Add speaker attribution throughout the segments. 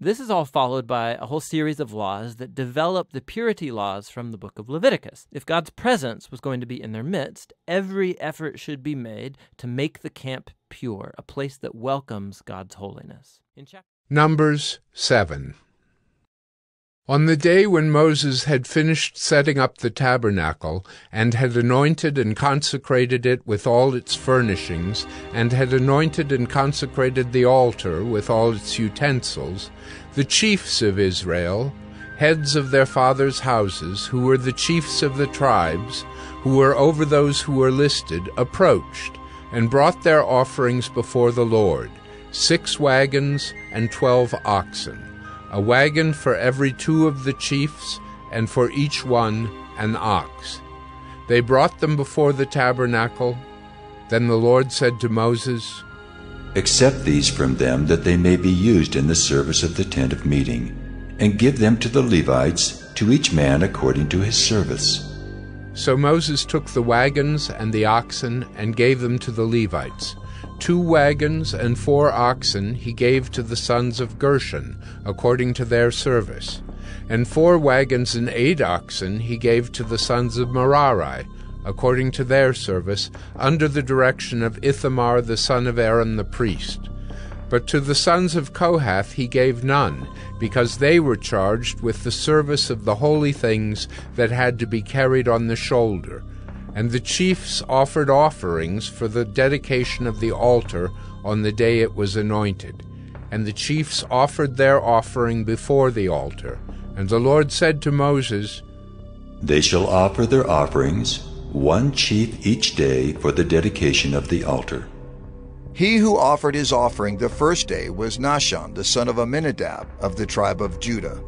Speaker 1: This is all followed by a whole series of laws that develop the purity laws from the book of Leviticus. If God's presence was going to be in their midst, every effort should be made to make the camp pure, a place that welcomes God's holiness.
Speaker 2: Numbers 7 on the day when Moses had finished setting up the tabernacle, and had anointed and consecrated it with all its furnishings, and had anointed and consecrated the altar with all its utensils, the chiefs of Israel, heads of their fathers' houses, who were the chiefs of the tribes, who were over those who were listed, approached, and brought their offerings before the Lord, six wagons and twelve oxen a wagon for every two of the chiefs, and for each one an ox. They brought them before the tabernacle. Then the Lord said to Moses,
Speaker 3: Accept these from them, that they may be used in the service of the tent of meeting, and give them to the Levites, to each man according to his service.
Speaker 2: So Moses took the wagons and the oxen and gave them to the Levites. Two wagons and four oxen he gave to the sons of Gershon, according to their service. And four wagons and eight oxen he gave to the sons of Merari, according to their service, under the direction of Ithamar the son of Aaron the priest. But to the sons of Kohath he gave none, because they were charged with the service of the holy things that had to be carried on the shoulder and the chiefs offered offerings for the dedication of the altar on the day it was anointed. And the chiefs offered their offering before the altar. And the Lord said to Moses,
Speaker 3: They shall offer their offerings, one chief each day, for the dedication of the altar.
Speaker 4: He who offered his offering the first day was Nahshon, the son of Amminadab, of the tribe of Judah.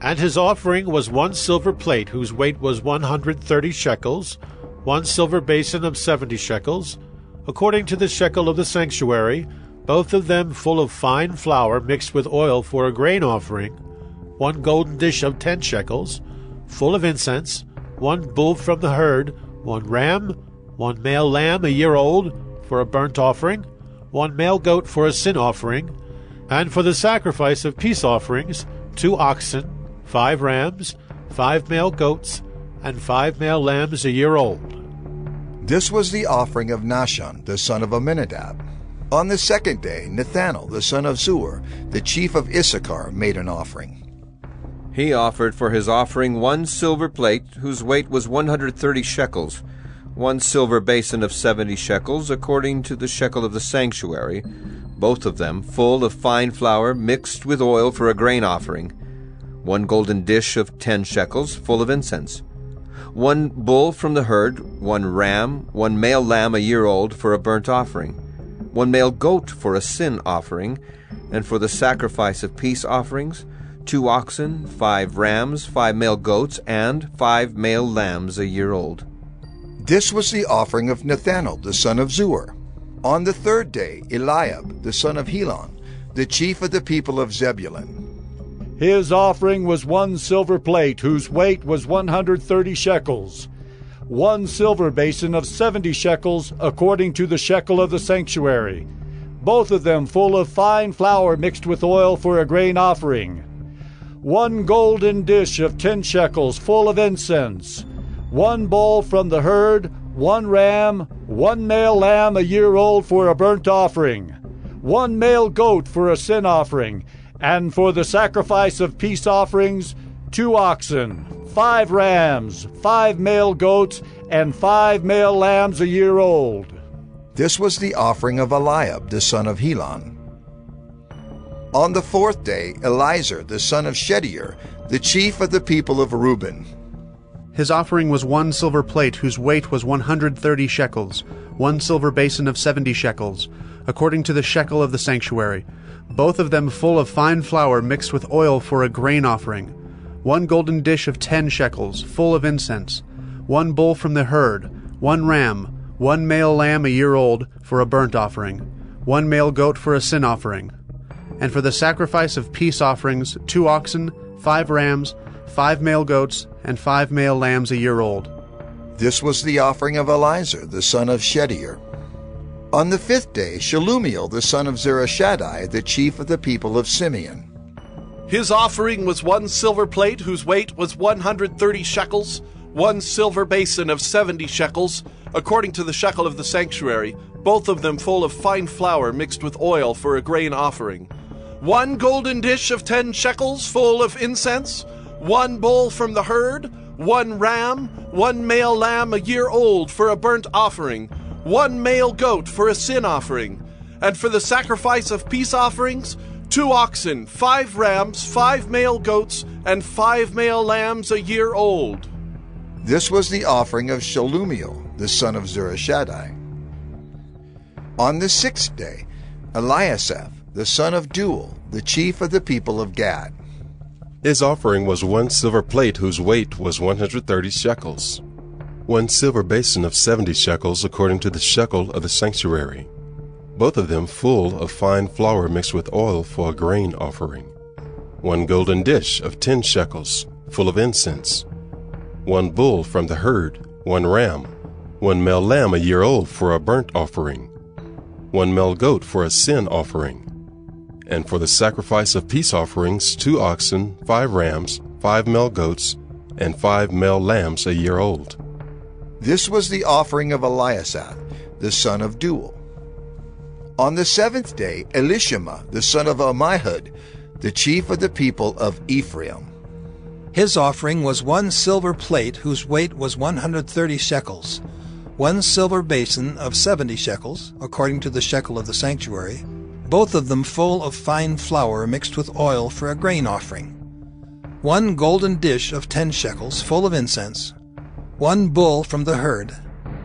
Speaker 5: And his offering was one silver plate, whose weight was one hundred thirty shekels, one silver basin of seventy shekels, according to the shekel of the sanctuary, both of them full of fine flour mixed with oil for a grain offering, one golden dish of ten shekels, full of incense, one bull from the herd, one ram, one male lamb a year old for a burnt offering, one male goat for a sin offering, and for the sacrifice of peace offerings, two oxen, five rams, five male goats, and five male lambs a year old.
Speaker 4: This was the offering of Nahshon, the son of Amminadab. On the second day, Nethanel, the son of Zuar, the chief of Issachar, made an offering.
Speaker 6: He offered for his offering one silver plate, whose weight was 130 shekels, one silver basin of 70 shekels, according to the shekel of the sanctuary, both of them full of fine flour mixed with oil for a grain offering, one golden dish of 10 shekels, full of incense one bull from the herd, one ram, one male lamb a year old for a burnt offering, one male goat for a sin offering, and for the sacrifice of peace offerings, two oxen, five rams, five male goats, and five male lambs a year old.
Speaker 4: This was the offering of Nethanel the son of Zuar. On the third day, Eliab the son of Helon, the chief of the people of Zebulun,
Speaker 7: his offering was one silver plate, whose weight was 130 shekels, one silver basin of 70 shekels, according to the shekel of the sanctuary, both of them full of fine flour mixed with oil for a grain offering, one golden dish of 10 shekels, full of incense, one bull from the herd, one ram, one male lamb a year old for a burnt offering, one male goat for a sin offering, and for the sacrifice of peace offerings, two oxen, five rams, five male goats, and five male lambs a year old.
Speaker 4: This was the offering of Eliab the son of Helon. On the fourth day, Elizur the son of Shedeur, the chief of the people of Reuben.
Speaker 8: His offering was one silver plate whose weight was 130 shekels, one silver basin of 70 shekels, according to the shekel of the sanctuary, both of them full of fine flour mixed with oil for a grain offering, one golden dish of ten shekels, full of incense, one bull from the herd, one ram, one male lamb a year old for a burnt offering, one male goat for a sin offering, and for the sacrifice of peace offerings, two oxen, five rams, five male goats, and five male lambs a year old.
Speaker 4: This was the offering of Elizur, the son of Shedeur. On the fifth day, Shelumiel the son of Zurishaddai, the chief of the people of Simeon.
Speaker 9: His offering was one silver plate whose weight was 130 shekels, one silver basin of 70 shekels, according to the shekel of the sanctuary, both of them full of fine flour mixed with oil for a grain offering. One golden dish of 10 shekels full of incense, one bull from the herd, one ram, one male lamb a year old for a burnt offering, one male goat for a sin offering, and for the sacrifice of peace offerings, two oxen, five rams, five male goats, and five male lambs a year old.
Speaker 4: This was the offering of Shelumiel, the son of Zurishaddai. On the sixth day, Eliasaph, the son of Deuel, the chief of the people of Gad.
Speaker 10: His offering was one silver plate whose weight was 130 shekels, one silver basin of 70 shekels according to the shekel of the sanctuary, both of them full of fine flour mixed with oil for a grain offering, one golden dish of 10 shekels full of incense, one bull from the herd, one ram, one male lamb a year old for a burnt offering, one male goat for a sin offering, and for the sacrifice of peace offerings, two oxen, five rams, five male goats, and five male lambs a year old.
Speaker 4: This was the offering of Eliasaph, the son of Deuel. On the seventh day, Elishama, the son of Ammihud, the chief of the people of Ephraim.
Speaker 11: His offering was one silver plate whose weight was 130 shekels, one silver basin of 70 shekels, according to the shekel of the sanctuary, both of them full of fine flour mixed with oil for a grain offering, one golden dish of 10 shekels full of incense, one bull from the herd,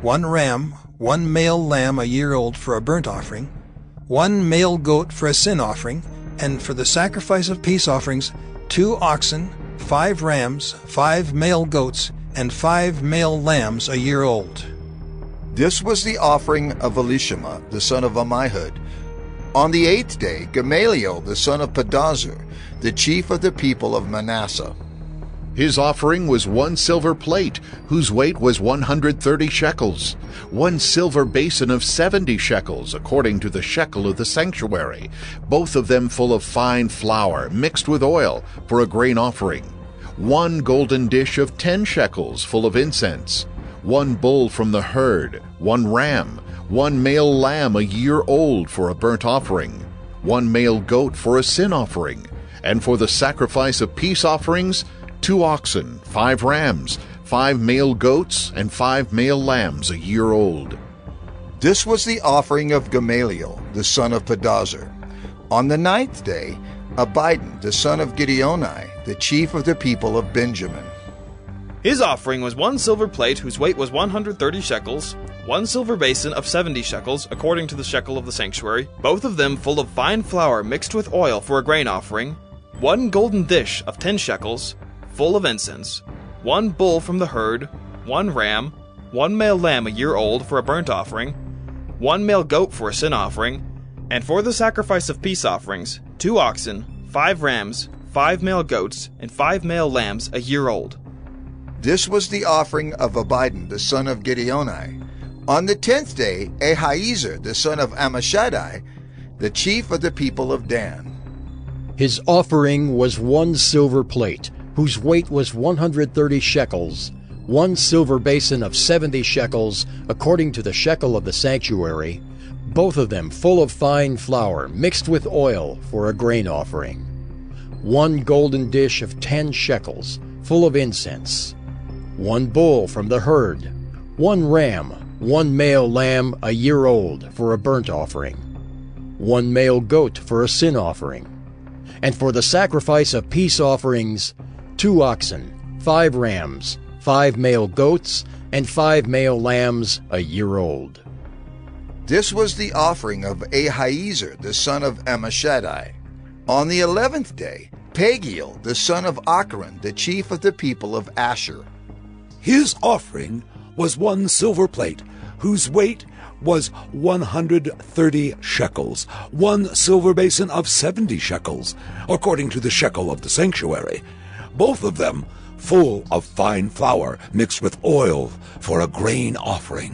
Speaker 11: one ram, one male lamb a year old for a burnt offering, one male goat for a sin offering, and for the sacrifice of peace offerings, two oxen, five rams, five male goats, and five male lambs a year old.
Speaker 4: This was the offering of Elishama, the son of Ammihud. On the eighth day, Gamaliel, the son of Pedahzur, the chief of the people of Manasseh.
Speaker 2: His offering was one silver plate, whose weight was 130 shekels, one silver basin of 70 shekels, according to the shekel of the sanctuary, both of them full of fine flour mixed with oil for a grain offering, one golden dish of 10 shekels full of incense, one bull from the herd, one ram, one male lamb a year old for a burnt offering, one male goat for a sin offering, and for the sacrifice of peace offerings, two oxen, five rams, five male goats, and five male lambs a year old.
Speaker 4: This was the offering of Gamaliel, the son of Pedahzur. On the ninth day, Abidan, the son of Gideoni, the chief of the people of Benjamin.
Speaker 12: His offering was one silver plate whose weight was 130 shekels, one silver basin of 70 shekels, according to the shekel of the sanctuary, both of them full of fine flour mixed with oil for a grain offering, one golden dish of 10 shekels, full of incense, one bull from the herd, one ram, one male lamb a year old for a burnt offering, one male goat for a sin offering, and for the sacrifice of peace offerings, two oxen, five rams, five male goats, and five male lambs a year old.
Speaker 4: This was the offering of Abidan, the son of Gideoni. On the tenth day, Ahiezer, the son of Ammishaddai, the chief of the people of Dan.
Speaker 13: His offering was one silver plate, whose weight was 130 shekels, one silver basin of 70 shekels, according to the shekel of the sanctuary, both of them full of fine flour mixed with oil for a grain offering, one golden dish of 10 shekels, full of incense, one bull from the herd, one ram, one male lamb a year old for a burnt offering, one male goat for a sin offering, and for the sacrifice of peace offerings, two oxen, five rams, five male goats, and five male lambs a year old.
Speaker 4: This was the offering of Ahiezer, the son of Ammishaddai. On the eleventh day, Pagiel, the son of Ochran, the chief of the people of Asher.
Speaker 14: His offering was one silver plate, whose weight was 130 shekels, one silver basin of 70 shekels, according to the shekel of the sanctuary, both of them full of fine flour mixed with oil for a grain offering,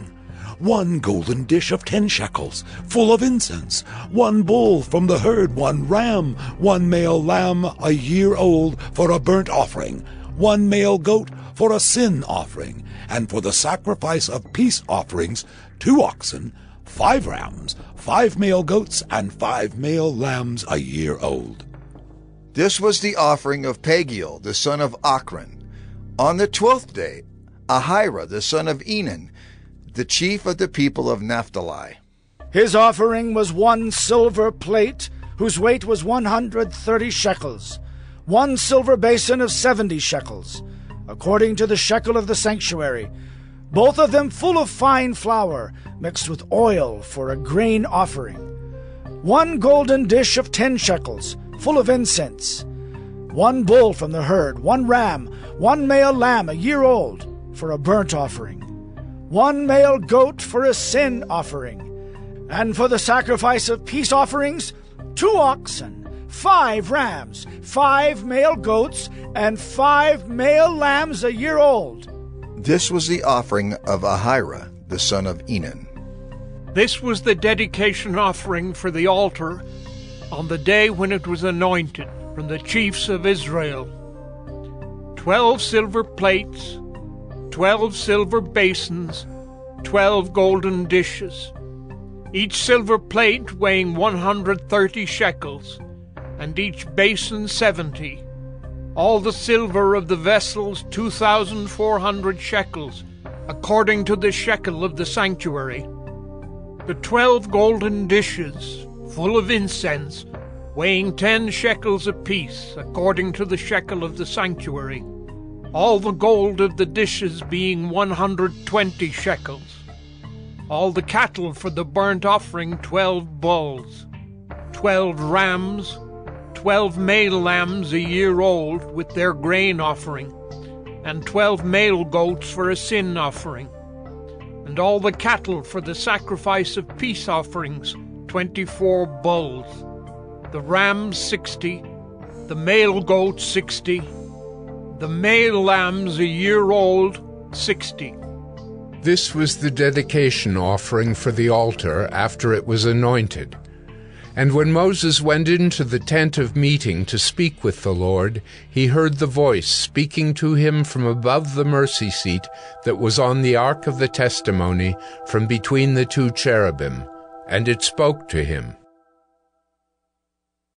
Speaker 14: one golden dish of ten shekels, full of incense, one bull from the herd, one ram, one male lamb a year old for a burnt offering, one male goat for a sin offering, and for the sacrifice of peace offerings, two oxen, five rams, five male goats, and five male lambs a year old.
Speaker 4: This was the offering of Pagiel, the son of Ochran. On the twelfth day, Ahira, the son of Enan, the chief of the people of Naphtali.
Speaker 15: His offering was one silver plate, whose weight was one hundred thirty shekels, one silver basin of seventy shekels, according to the shekel of the sanctuary, both of them full of fine flour, mixed with oil for a grain offering. One golden dish of ten shekels, full of incense. One bull from the herd, one ram, one male lamb a year old, for a burnt offering. One male goat for a sin offering. And for the sacrifice of peace offerings, two oxen, five rams, five male goats, and five male lambs a year old.
Speaker 4: This was the offering of Ahira, the son of Enan.
Speaker 16: This was the dedication offering for the altar on the day when it was anointed from the chiefs of Israel. Twelve silver plates, twelve silver basins, twelve golden dishes, each silver plate weighing 130 shekels, and each basin 70. All the silver of the vessels 2,400 shekels, according to the shekel of the sanctuary. The twelve golden dishes, full of incense, weighing ten shekels apiece, according to the shekel of the sanctuary. All the gold of the dishes being 120 shekels. All the cattle for the burnt offering, twelve bulls, twelve rams, twelve male lambs a year old with their grain offering, and twelve male goats for a sin offering, and all the cattle for the sacrifice of peace offerings, twenty four bulls, the rams sixty, the male goats sixty, the male lambs a year old sixty.
Speaker 2: This was the dedication offering for the altar after it was anointed. And when Moses went into the tent of meeting to speak with the Lord, he heard the voice speaking to him from above the mercy seat that was on the ark of the testimony from between the two cherubim, and it spoke to him.